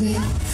Jeśli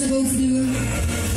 supposed to do?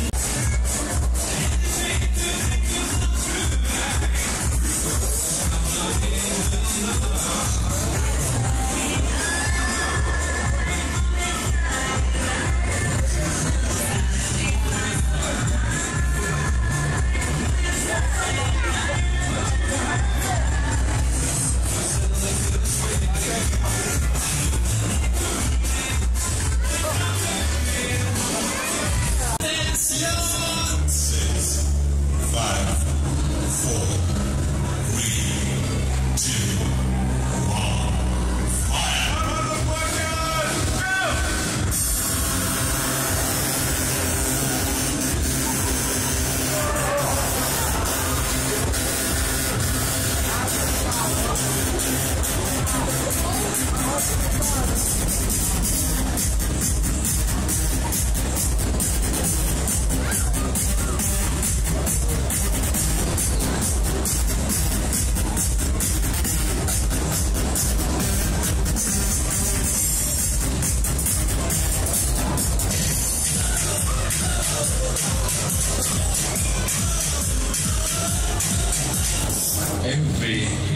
And